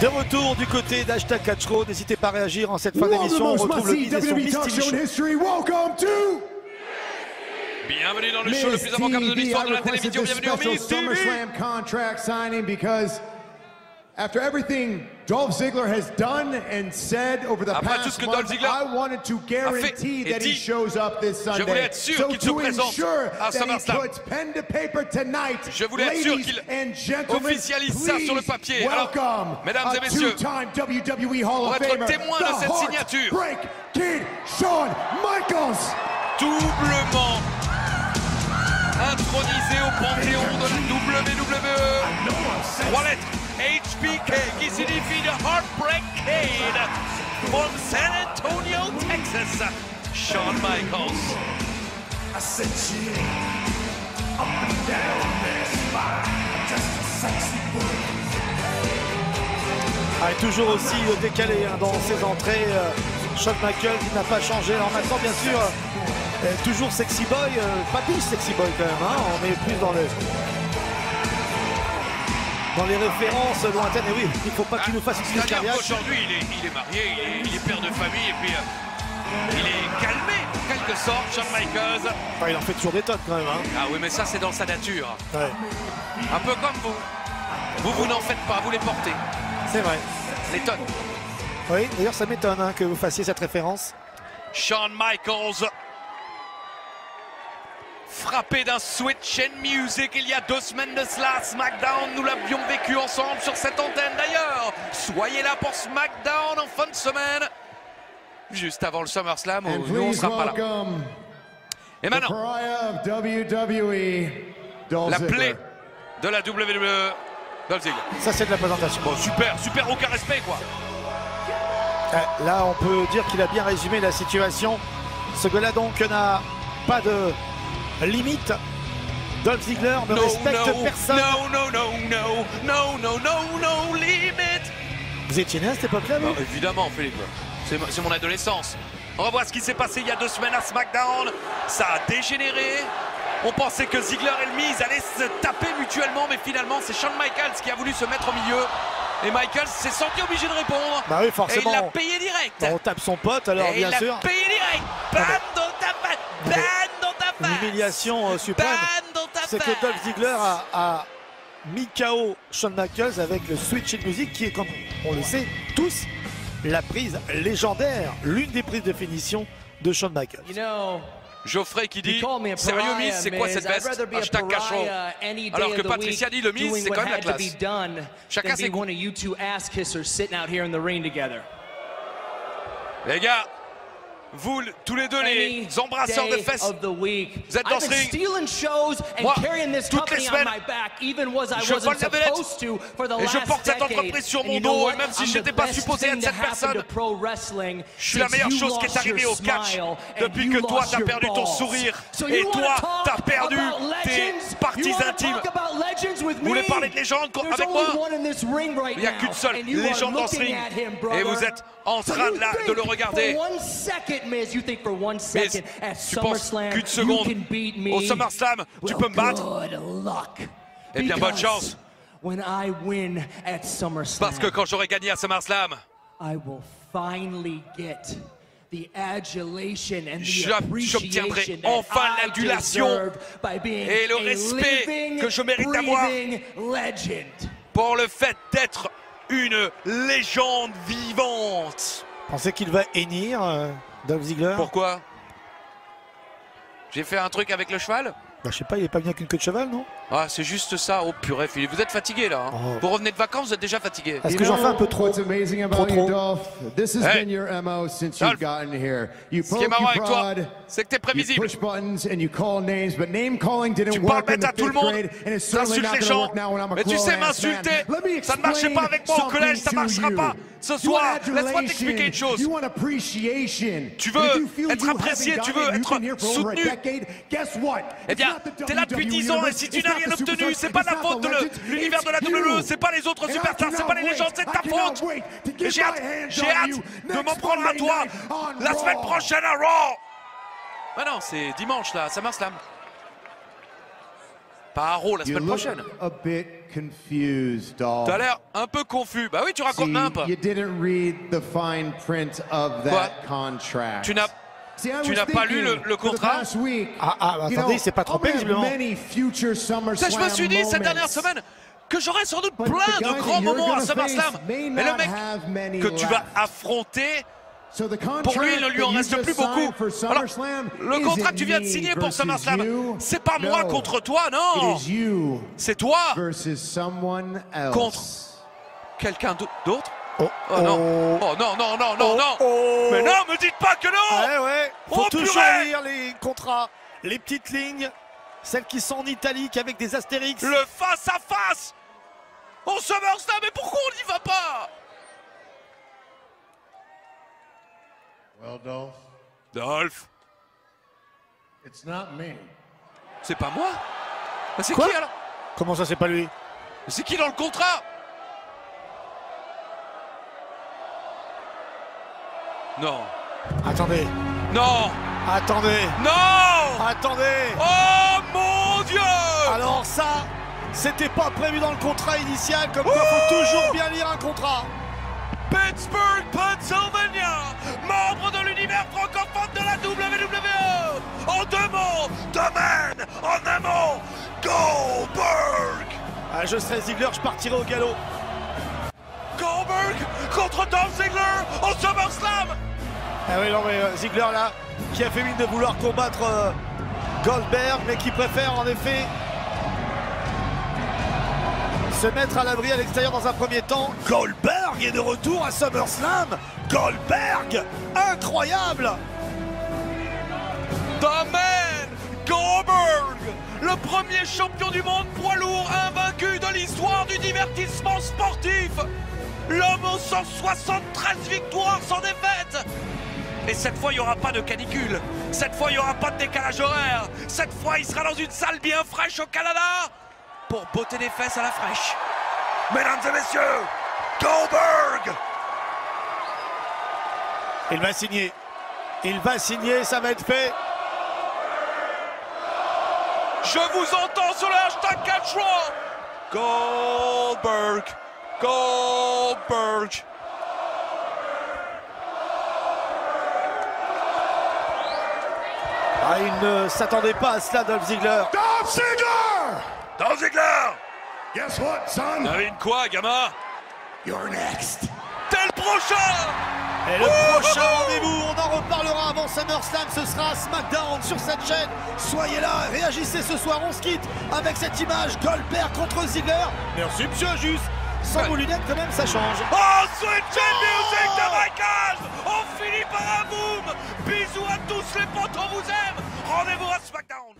De retour du côté d'Hashtag Catchro, n'hésitez pas à réagir en cette fin d'émission. On retrouve le. Bienvenue dans le show le plus immanquable de l'histoire de la télévision. Bienvenue au Miss TV. After everything Dolph Ziggler has done and said over the Après tout past ce que month, Dolph Ziggler I wanted to guarantee that he shows up this je voulais Sunday. être sûr so qu'il se présente à that he SummerSlam. puts pen to paper tonight, Je voulais être sûr qu'il and gentlemen, officialise ça sur le papier. Alors, welcome mesdames et a messieurs, two-time WWE Hall pour of être Famer, témoin the de cette Heartbreak signature. Kid Shawn Michaels. Doublement intronisé au panthéon de la WWE. Trois lettres. HBK qui signifie The Heartbreak Kid from San Antonio, Texas. Shawn Michaels. I said, yeah, up and down that spine, just a sexy boy. Ah, et toujours aussi décalé hein, dans ses entrées. euh, Shawn Michaels, il n'a pas changé. Alors maintenant, bien sûr, euh, toujours sexy boy, euh, pas plus sexy boy quand même. hein, on est plus dans le dans les références lointaines. Et oui, il ne faut pas qu'il nous fasse une petite C'est-à-dire carrière. qu'aujourd'hui, il est, il est marié, il est, il est père de famille et puis euh, il est calmé en quelque sorte, Shawn Michaels. Enfin, il en fait toujours des tonnes quand même. hein. Ah oui, mais ça c'est dans sa nature. Ouais, Un peu comme vous. Vous, vous n'en faites pas, vous les portez. c'est vrai. Les tonnes. Oui, d'ailleurs, ça m'étonne hein, que vous fassiez cette référence. Shawn Michaels frappé d'un switch in music il y a deux semaines de cela. SmackDown, nous l'avions vécu ensemble sur cette antenne d'ailleurs. Soyez là pour SmackDown en fin de semaine. Juste avant le SummerSlam, où And nous on please sera pas là. Et maintenant, WWE, Dolph la plaie de la WWE. Dolph Ziggler. Ça, c'est de la présentation. Bon, super, super, aucun respect quoi. Euh, Là, on peut dire qu'il a bien résumé la situation. Ce gars-là, donc, n'a pas de limite. Dolph Ziggler ne No, respecte no, personne. no, no, no, no, no, no, no, no limit. Vous étiez né à cette époque-là, vous Bah, évidemment, Philippe. C'est mon adolescence. On va voir ce qui s'est passé il y a deux semaines à SmackDown. Ça a dégénéré. On pensait que Ziggler et le Miz allaient se taper mutuellement, mais finalement, c'est Shawn Michaels qui a voulu se mettre au milieu. Et Michaels s'est senti obligé de répondre. Bah oui, et il forcément. l'a payé direct. Bah, on tape son pote, alors et bien il l'a sûr. payé direct. Bam dans ta Bam dans ta Une face. humiliation euh, suprême. C'est que Dolph Ziggler a, a mis KO Shawn Michaels avec le Switch in Music, qui est, comme on le sait tous, la prise légendaire, l'une des prises de finition de Shawn Michaels. You know, Geoffrey qui dit Sérieux Miz, c'est quoi cette veste Hashtag cachot. Alors of que the Patricia dit le Miz, doing c'est quand même la classe. Chacun ses goûts. one of you two ass kissers sitting out here in the ring together. Les gars, vous tous les deux les embrasseurs de fesses. Vous êtes dans ce ring. Moi, toutes les semaines, je vole la vedette. Et je porte cette entreprise sur mon dos, et même si j'étais the pas supposé être cette personne, Je suis la meilleure chose qui est arrivée your au catch depuis que toi t'as perdu ton sourire So et toi t'as perdu tes parties intimes. Vous voulez parler de légende avec moi? Il n'y a qu'une seule légende dans ce ring et vous êtes en train de, la- de le regarder. Mais second at tu penses SummerSlam qu'une you seconde can beat me? au SummerSlam tu peux me battre? Good luck. Eh bien, bonne Because chance. When I win at SummerSlam, Parce que quand j'aurai gagné à SummerSlam, I will finally get the adulation and the J'ob- j'obtiendrai appreciation that enfin I l'adulation deserve by being et le a respect living, que je mérite d'avoir. pour le fait d'être une légende vivante. Pensez qu'il va hennir Dolph Ziggler Pourquoi? J'ai fait un truc avec le cheval? Bah, Je sais pas, il est pas venu avec une queue de cheval, non? Ah, c'est juste ça. Oh purée, Philippe, vous êtes fatigué là. hein. Oh. Vous revenez de vacances, vous êtes déjà fatigué. Est-ce You que j'en fais un peu trop? Trop, trop. Dolph? This has Hey. been your MO since Dolph. you've gotten here. You Ce qui est marrant avec toi, c'est que t'es you prévisible. push buttons and you call names, but name calling didn't Tu parles work in bête the à tout le monde, grade, and it's certainly t'insultes not les going to gens. work now when I'm a Mais tu sais m'insulter, ça ne marchait pas avec moi au collège, ça something marchera to pas you. ce soir. want Laisse-moi t'expliquer une chose. You want appreciation. Tu veux être apprécié, tu veux être soutenu. decade, guess what? Eh bien, t'es là depuis WWE 10 ans et universe, si tu not rien obtenu, c'est pas la faute de l'univers de la WWE, you. c'est pas les autres superstars, c'est pas les légendes, c'est ta faute. j'ai hâte, j'ai hâte de m'en prendre à toi la semaine prochaine à Raw. Ah non, c'est dimanche là, SummerSlam. pas à Raw la semaine prochaine. T'as l'air un peu confus. Bah oui, tu racontes See, nimp. you didn't read the fine print of Quoi? that contract. Tu n'as tu n'as pas lu le- contrat Ah, ah, attendez, il s'est pas trompé, visiblement. Ça, je me suis dit cette dernière semaine que j'aurais sans doute plein de grands moments à SummerSlam. Mais le mec que tu vas affronter, So the pour lui, contract il ne lui en reste plus beaucoup. Alors, le contrat que tu viens de signer pour SummerSlam, c'est pas moi contre toi, non. C'est toi. Contre. quelqu'un d'au- d'autre. Oh, Oh non. Oh non, non, non, non, Oh, non. oh. Mais non, me dites pas que non. Ouais, ouais. Faut Oh, toujours purée lire les contrats, les petites lignes, celles qui sont en italique avec des astérix. Le face à face. On SummerSlam, mais pourquoi on n'y va pas? Well, Dolph, Dolph, it's not me. c'est pas moi? Bah, c'est Quoi? qui alors? Comment ça, c'est pas lui? C'est qui dans le contrat? Non. Attendez, Non. attendez, Non attendez. Oh mon Dieu Alors ça, c'était pas prévu dans le contrat initial, comme quoi faut toujours bien lire un contrat. Pittsburgh, Pennsylvania, membre de l'univers francophone de la WWE. En deux mots, domaine, en un mot, Goldberg. Ah, je serais Ziggler, je partirais au galop. Goldberg contre Dolph Ziggler au SummerSlam. Ah oui, non, mais euh, Ziggler là, qui a fait mine de vouloir combattre euh, Goldberg, mais qui préfère en effet se mettre à l'abri à l'extérieur dans un premier temps. Goldberg est de retour à SummerSlam. Goldberg, incroyable. Domaine, Goldberg, le premier champion du monde poids lourd invaincu de l'histoire du divertissement sportif. L'homme aux 173 victoires sans défaite. Et cette fois, il n'y aura pas de canicule. Cette fois, il n'y aura pas de décalage horaire. Cette fois, il sera dans une salle bien fraîche au Canada pour botter des fesses à la fraîche. Mesdames et messieurs, Goldberg Il va signer. Il va signer, ça va être fait. Je vous entends sur le hashtag Catchraw Goldberg Goldberg Ah, il ne s'attendait pas à cela, Dolph Ziggler. Dolph Ziggler! Dolph Ziggler Guess what, son? Devine quoi, gamin? You're next. T'es le prochain Et le prochain rendez-vous, on en reparlera avant SummerSlam, ce sera SmackDown sur cette chaîne. Soyez là, réagissez ce soir, on se quitte avec cette image Goldberg contre Ziggler. Merci Monsieur Juste. Sans vos lunettes quand même, ça change. Oh, Switch and Music de Michael On finit par un boom. Bisous à tous les potes, on vous aime. Rendez-vous à SmackDown